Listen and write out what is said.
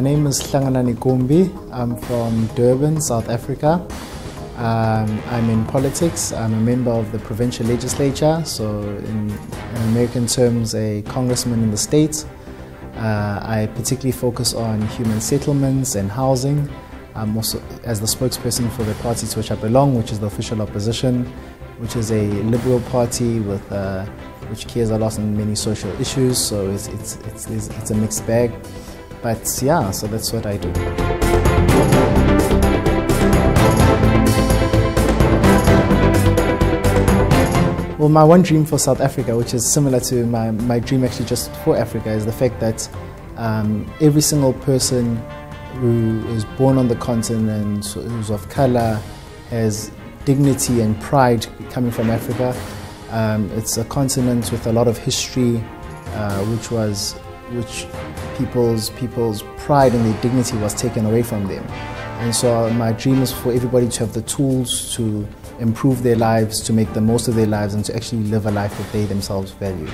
My name is Hlanganani Kumbi. I'm from Durban, South Africa. Um, I'm in politics. I'm a member of the provincial legislature, so in, in American terms, a congressman in the state. Uh, I particularly focus on human settlements and housing. I'm also as the spokesperson for the party to which I belong, which is the official opposition, which is a liberal party with uh, which cares a lot on many social issues. So it's, it's, it's, it's a mixed bag. But yeah, so that's what I do. Well, my one dream for South Africa, which is similar to my, my dream actually just for Africa, is the fact that um, every single person who is born on the continent, who's of color, has dignity and pride coming from Africa. Um, it's a continent with a lot of history, uh, which was which people's people's pride and their dignity was taken away from them. And so uh, my dream is for everybody to have the tools to improve their lives, to make the most of their lives, and to actually live a life that they themselves value.